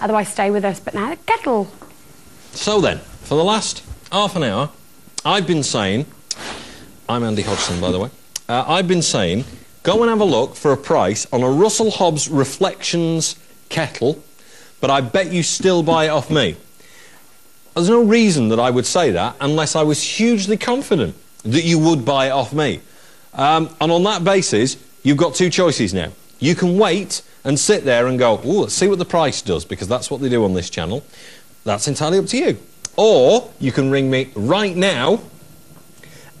Otherwise, stay with us. But now, the kettle. So then, for the last half an hour, I've been saying, I'm Andy Hodgson, by the way, uh, I've been saying, go and have a look for a price on a Russell Hobbs Reflections kettle, but I bet you still buy it off me. There's no reason that I would say that unless I was hugely confident that you would buy it off me. Um, and on that basis, you've got two choices now. You can wait and sit there and go, oh, let's see what the price does, because that's what they do on this channel. That's entirely up to you. Or you can ring me right now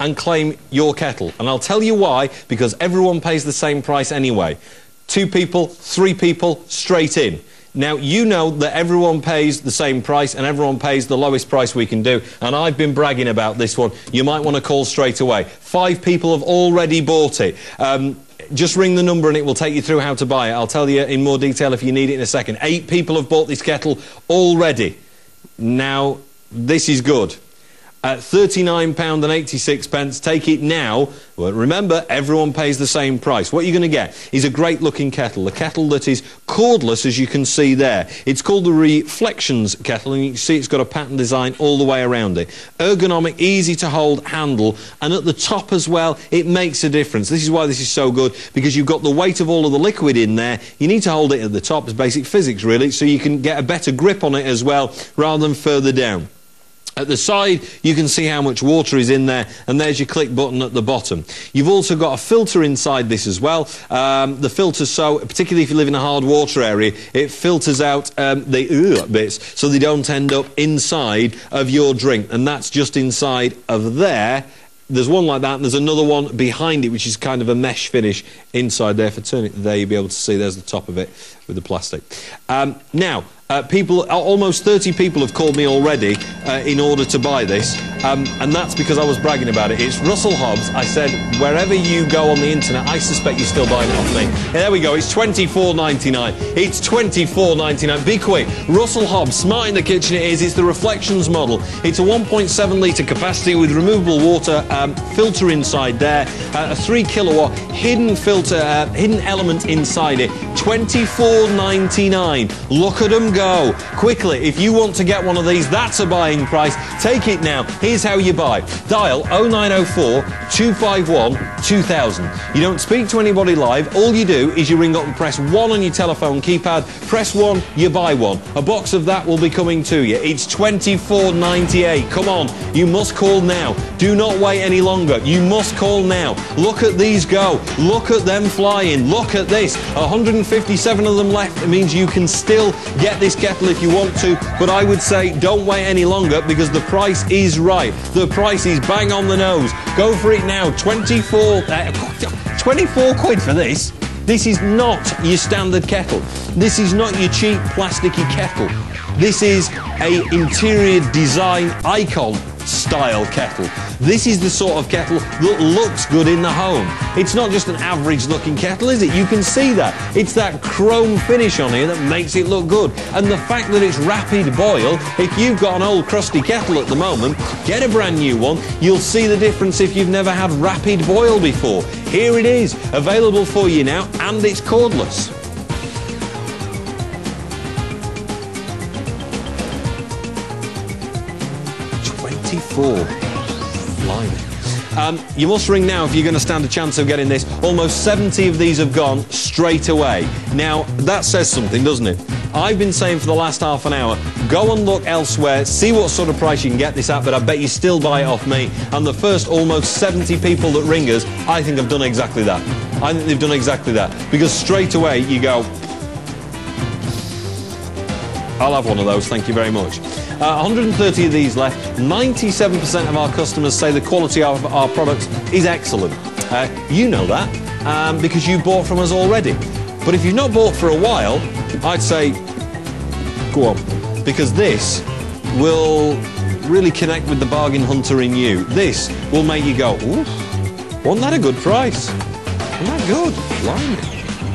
and claim your kettle. And I'll tell you why, because everyone pays the same price anyway. Two people, three people, straight in. Now, you know that everyone pays the same price and everyone pays the lowest price we can do, and I've been bragging about this one. You might want to call straight away. Five people have already bought it. Um, just ring the number and it will take you through how to buy it. I'll tell you in more detail if you need it in a second. Eight people have bought this kettle already. Now, this is good at £39.86. pence. Take it now. Well, remember, everyone pays the same price. What you're going to get is a great looking kettle, a kettle that is cordless, as you can see there. It's called the Reflections kettle, and you can see it's got a pattern design all the way around it. Ergonomic, easy to hold handle, and at the top as well, it makes a difference. This is why this is so good, because you've got the weight of all of the liquid in there. You need to hold it at the top. It's basic physics, really, so you can get a better grip on it as well, rather than further down. At the side, you can see how much water is in there, and there's your click button at the bottom. You've also got a filter inside this as well. Um, the filter, so particularly if you live in a hard water area, it filters out um, the bits so they don't end up inside of your drink, and that's just inside of there. There's one like that, and there's another one behind it, which is kind of a mesh finish inside there. If I turn it there, you'll be able to see there's the top of it with the plastic. Um, now, uh, people, uh, almost 30 people have called me already uh, in order to buy this, um, and that's because I was bragging about it. It's Russell Hobbs. I said, wherever you go on the internet, I suspect you're still buying it off me. There we go. It's 24.99. It's 24.99. Be quick. Russell Hobbs, smart in the kitchen. It is. It's the Reflections model. It's a 1.7 litre capacity with removable water um, filter inside there, uh, a three kilowatt hidden filter, uh, hidden element inside it. 24.99. Look at them go. Quickly, if you want to get one of these, that's a buying price. Take it now. Here's how you buy. Dial 0904 251 2000. You don't speak to anybody live. All you do is you ring up and press 1 on your telephone keypad. Press 1, you buy one. A box of that will be coming to you. It's 24.98. Come on, you must call now. Do not wait any longer. You must call now. Look at these go. Look at them flying. Look at this. 157 of them left. It means you can still get this this kettle if you want to, but I would say don't wait any longer because the price is right. The price is bang on the nose. Go for it now. 24, uh, 24 quid for this. This is not your standard kettle. This is not your cheap plasticky kettle. This is a interior design icon style kettle. This is the sort of kettle that looks good in the home. It's not just an average looking kettle, is it? You can see that. It's that chrome finish on here that makes it look good. And the fact that it's rapid boil, if you've got an old crusty kettle at the moment, get a brand new one. You'll see the difference if you've never had rapid boil before. Here it is, available for you now, and it's cordless. 24. Blimey. Um, you must ring now if you're going to stand a chance of getting this. Almost 70 of these have gone straight away. Now, that says something, doesn't it? I've been saying for the last half an hour, go and look elsewhere, see what sort of price you can get this at, but I bet you still buy it off me. And the first almost 70 people that ring us, I think have done exactly that. I think they've done exactly that. Because straight away you go, I'll have one of those, thank you very much. Uh, 130 of these left. 97% of our customers say the quality of our products is excellent. Uh, you know that um, because you bought from us already. But if you've not bought for a while, I'd say go on because this will really connect with the bargain hunter in you. This will make you go, ooh, wasn't that a good price? Wasn't that good? Blimey.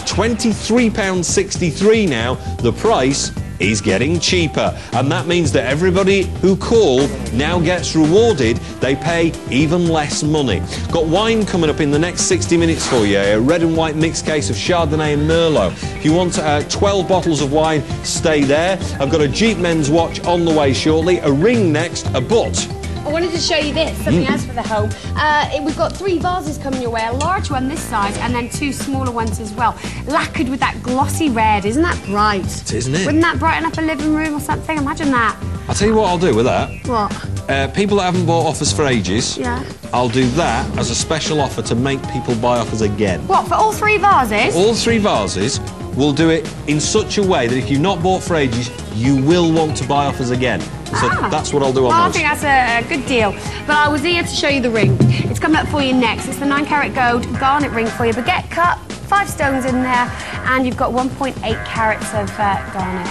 £23.63 now. The price is getting cheaper. And that means that everybody who call now gets rewarded. They pay even less money. Got wine coming up in the next 60 minutes for you. A red and white mixed case of Chardonnay and Merlot. If you want uh, 12 bottles of wine, stay there. I've got a Jeep men's watch on the way shortly. A ring next, a butt. I wanted to show you this, something else for the home. Uh, we've got three vases coming your way, a large one this size, and then two smaller ones as well. Lacquered with that glossy red, isn't that bright? It is, isn't it? Wouldn't that brighten up a living room or something? Imagine that. I'll tell you what I'll do with that. What? Uh, people that haven't bought offers for ages, Yeah. I'll do that as a special offer to make people buy offers again. What, for all three vases? All three vases will do it in such a way that if you've not bought for ages, you will want to buy offers again. So Ah. that's what I'll do on Well, I think that's a, a good deal. But I was here to show you the ring. It's coming up for you next. It's the 9 carat gold garnet ring for your baguette cut, five stones in there, and you've got 1.8 carats of uh, garnet.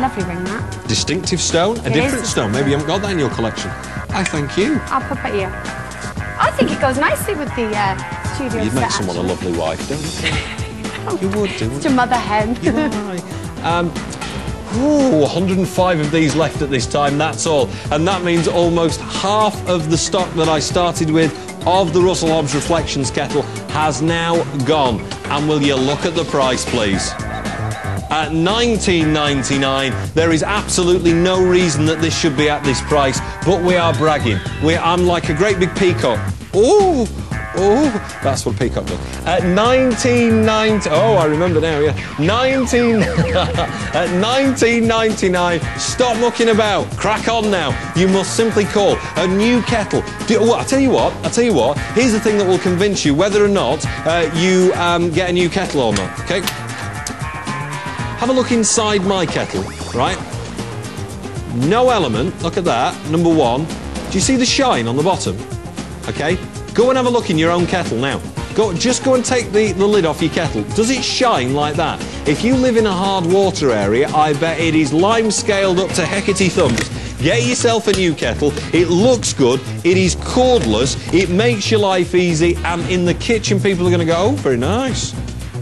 Lovely ring, that. Distinctive stone, a It different stone. Maybe you haven't got that in your collection. I thank you. I'll pop it here. I think it goes nicely with the uh, studio You'd set, make someone a lovely wife, don't you? you would do. It's your mother hen. Um, ooh, 105 of these left at this time, that's all. And that means almost half of the stock that I started with of the Russell Hobbs Reflections kettle has now gone. And will you look at the price, please? At 19.99, there is absolutely no reason that this should be at this price, but we are bragging. We, I'm like a great big peacock. Ooh, oh, that's what peacock does. At 19.90, oh, I remember now. Yeah, 19 at 19.99. Stop mucking about. Crack on now. You must simply call a new kettle. Do, well, I tell you what. I'll tell you what. Here's the thing that will convince you whether or not uh, you um, get a new kettle or not. Okay. Have a look inside my kettle, right? No element, look at that, number one. Do you see the shine on the bottom? Okay, go and have a look in your own kettle now. Go, just go and take the, the lid off your kettle. Does it shine like that? If you live in a hard water area, I bet it is lime scaled up to Hecate thumbs. Get yourself a new kettle. It looks good. It is cordless. It makes your life easy. And in the kitchen, people are going to go, oh, very nice.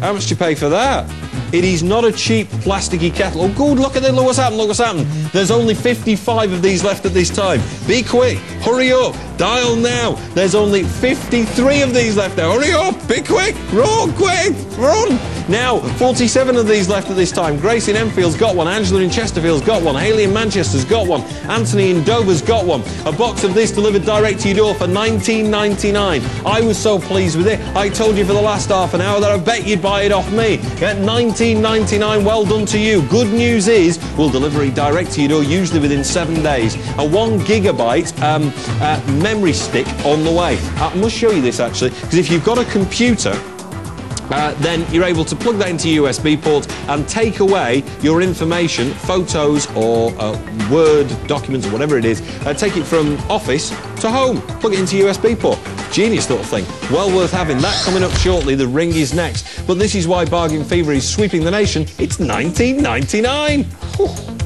How much do you pay for that? It is not a cheap plasticky kettle. Oh, good, look at it, look what's happened, look what's happened. There's only 55 of these left at this time. Be quick, hurry up, dial now. There's only 53 of these left now. Hurry up, be quick, run, quick, run. Now, 47 of these left at this time. Grace in Enfield's got one, Angela in Chesterfield's got one, Haley in Manchester's got one, Anthony in Dover's got one. A box of this delivered direct to your door for 19.99. I was so pleased with it. I told you for the last half an hour that I bet you'd buy it off me. At 19.99, well done to you. Good news is we'll deliver it direct to your door, usually within seven days. A one gigabyte um, uh, memory stick on the way. I must show you this actually, because if you've got a computer, uh, then you're able to plug that into USB port and take away your information, photos or uh, Word documents or whatever it is, uh, take it from office to home, plug it into USB port. Genius little thing. Well worth having. That coming up shortly. The ring is next. But this is why Bargain Fever is sweeping the nation. It's 1999. Whew.